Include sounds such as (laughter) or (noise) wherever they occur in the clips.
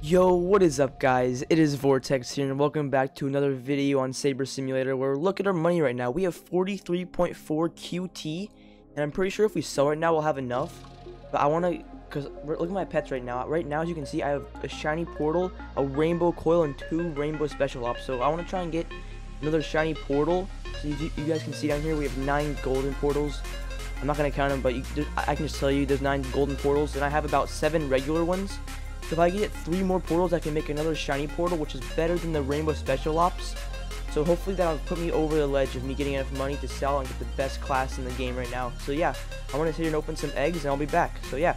Yo, what is up guys? It is Vortex here and welcome back to another video on Saber Simulator where look at our money right now. We have 43.4 QT and I'm pretty sure if we sell right now we'll have enough. But I want to, because look at my pets right now. Right now as you can see I have a shiny portal, a rainbow coil, and two rainbow special ops. So I want to try and get another shiny portal. So you, you guys can see down here we have nine golden portals. I'm not going to count them but you, I can just tell you there's nine golden portals and I have about seven regular ones. So if I get three more portals, I can make another shiny portal, which is better than the rainbow special ops. So hopefully that'll put me over the ledge of me getting enough money to sell and get the best class in the game right now. So yeah, I'm gonna sit here and open some eggs and I'll be back. So yeah.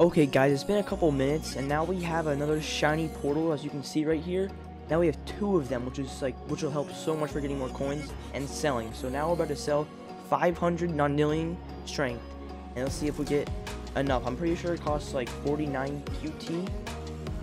Okay guys, it's been a couple minutes and now we have another shiny portal as you can see right here. Now we have two of them which is like which will help so much for getting more coins and selling. So now we're about to sell 500 nonillion strength and let's see if we get enough. I'm pretty sure it costs like 49 QT.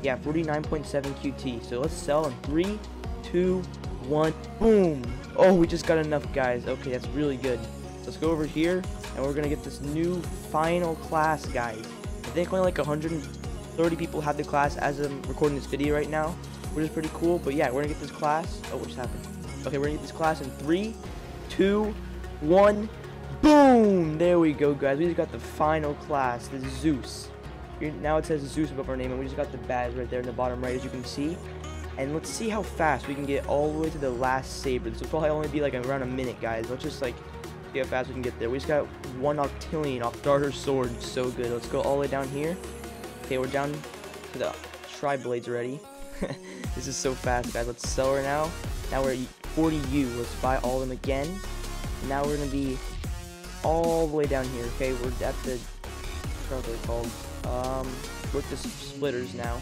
Yeah, 49.7 QT. So let's sell in three, two, one, boom. Oh, we just got enough guys. Okay, that's really good. let's go over here and we're gonna get this new final class guys think only like 130 people have the class as I'm recording this video right now, which is pretty cool. But yeah, we're gonna get this class. Oh, what just happened? Okay, we're gonna get this class in three, two, one, boom! There we go, guys. We just got the final class, the Zeus. Now it says Zeus above our name, and we just got the badge right there in the bottom right, as you can see. And let's see how fast we can get all the way to the last saber. This will probably only be like around a minute, guys. Let's just like see how fast we can get there. We just got one octillion off Darter Sword. So good. Let's go all the way down here. Okay, we're down to the Tri-Blades already. (laughs) this is so fast, guys. Let's sell her now. Now we're at 40U. Let's buy all of them again. Now we're going to be all the way down here. Okay, we're at the what they're called. Um, with the splitters now.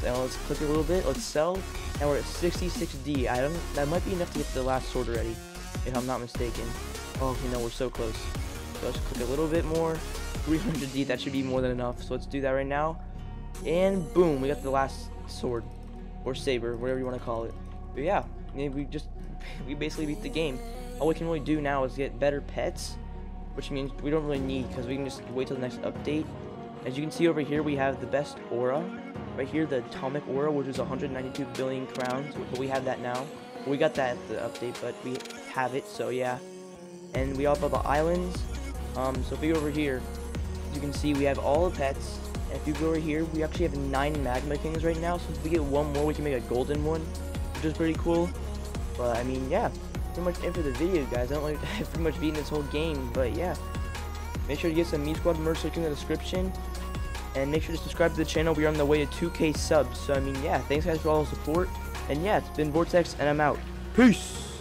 So let's click a little bit. Let's sell. Now we're at 66D. I don't. That might be enough to get the last sword already, if I'm not mistaken. Oh, you know, we're so close. So let's click a little bit more. 300D. That should be more than enough. So let's do that right now. And boom, we got the last sword or saber, whatever you want to call it. But yeah, we just (laughs) we basically beat the game. All we can really do now is get better pets, which means we don't really need because we can just wait till the next update. As you can see over here, we have the best aura. Right here, the atomic aura, which is 192 billion crowns, but we have that now. We got that at the update, but we have it, so yeah. And we also have the islands. Um, so if we go over here, as you can see, we have all the pets. And if you go over here, we actually have nine magma kings right now. So if we get one more, we can make a golden one, which is pretty cool. But I mean, yeah, pretty much in for the video, guys. I don't like (laughs) I've pretty much beaten this whole game, but yeah. Make sure to get some Me Squad merch link in the description. And make sure to subscribe to the channel. We are on the way to 2k subs. So I mean, yeah, thanks guys for all the support. And yeah, it's been Vortex, and I'm out. Peace!